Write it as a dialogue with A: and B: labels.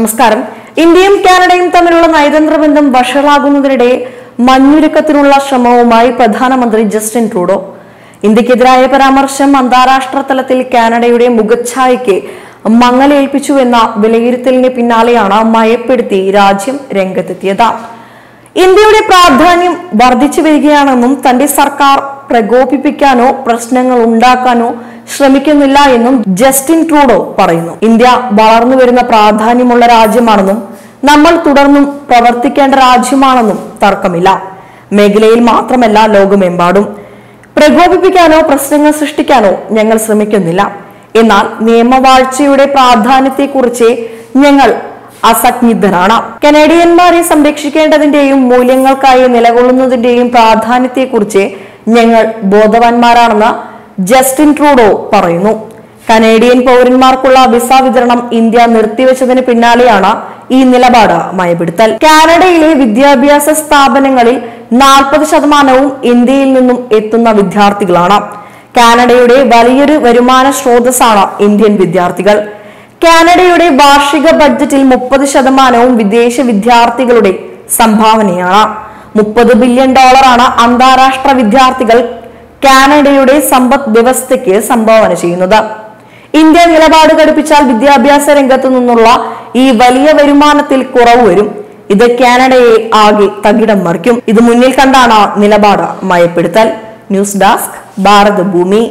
A: നമസ്കാരം. ഇന്ത്യയും കാനഡയും തമ്മിലുള്ള നയതന്ത്ര ബന്ധം വഷളാകുന്നതിനിടെ മഞ്ഞുരുക്കത്തിനുള്ള ശ്രമവുമായി പ്രധാനമന്ത്രി ജസ്റ്റിൻ ട്രൂഡോ. ഇന്ത്യക്കെതിരായ പരാമർശം അന്താരാഷ്ട്ര തലത്തിൽ കാനഡയുടെ മുഖച്ഛായയ്ക്ക് മങ്ങലേൽപ്പിച്ചുവെന്ന വിലയിരുത്തലിന് പിന്നാലെയാണ് മയപ്പെടുത്തി രാജ്യം രംഗത്തെത്തിയത്. ഇന്ത്യയുടെ പ്രാധാന്യം വർദ്ധിച്ചു വരികയാണെന്നും തന്റെ സർക്കാർ പ്രകോപിപ്പിക്കാനോ പ്രശ്നങ്ങൾ ഉണ്ടാക്കാനോ ശ്രമിക്കുന്നില്ല എന്നും ജസ്റ്റിൻ ട്രൂഡോ പറയുന്നു. ഇന്ത്യ വളർന്നു വരുന്ന പ്രാധാന്യമുള്ള രാജ്യമാണെന്നും നമ്മൾ തുടർന്നും പ്രവർത്തിക്കേണ്ട രാജ്യമാണെന്നും തർക്കമില്ല. മേഖലയിൽ മാത്രമല്ല ലോകമെമ്പാടും. പ്രകോപിപ്പിക്കാനോ പ്രശ്നങ്ങൾ സൃഷ്ടിക്കാനോ ഞങ്ങൾ ശ്രമിക്കുന്നില്ല. എന്നാൽ നിയമവാഴ്ചയുടെ പ്രാധാന്യത്തെക്കുറിച്ച് ഞങ്ങൾ അസജ്ഞിതരാണ് കനേഡിയന്മാരെ സംരക്ഷിക്കേണ്ടതിന്റെയും മൂല്യങ്ങൾക്കായി നിലകൊള്ളുന്നതിന്റെയും പ്രാധാന്യത്തെക്കുറിച്ച് ഞങ്ങൾ ബോധവാന്മാരാണെന്ന് ജസ്റ്റിൻ ട്രൂഡോ പറയുന്നു. കനേഡിയൻ പൗരന്മാർക്കുള്ള വിസ വിതരണം ഇന്ത്യ നിർത്തിവെച്ചതിന് പിന്നാലെയാണ് ഈ നിലപാട് മയപ്പെടുത്തൽ. കാനഡയിലെ വിദ്യാഭ്യാസ സ്ഥാപനങ്ങളിൽ നാൽപ്പത് ശതമാനവും ഇന്ത്യയിൽ നിന്നും എത്തുന്ന വിദ്യാർത്ഥികളാണ്. കാനഡയുടെ വലിയൊരു വരുമാന സ്രോതസ്സാണ് ഇന്ത്യൻ വിദ്യാർത്ഥികൾ. കാനഡയുടെ വാർഷിക ബഡ്ജറ്റിൽ മുപ്പത് ശതമാനവും വിദേശ വിദ്യാർത്ഥികളുടെ സംഭാവനയാണ്. മുപ്പത് ബില്യൺ ഡോളറാണ് അന്താരാഷ്ട്ര വിദ്യാർത്ഥികൾ കാനഡയുടെ സമ്പദ് വ്യവസ്ഥയ്ക്ക് സംഭാവന ചെയ്യുന്നത്. ഇന്ത്യ നിലപാട് ഘടിപ്പിച്ചാൽ വിദ്യാഭ്യാസ രംഗത്തു നിന്നുള്ള ഈ വലിയ വരുമാനത്തിൽ കുറവ് വരും. ഇത് കാനഡയെ ആകെ തകിടം മറിക്കും. ഇത് മുന്നിൽ കണ്ടാണ് നിലപാട് മയപ്പെടുത്തൽ. News desk Bharathabhoomi.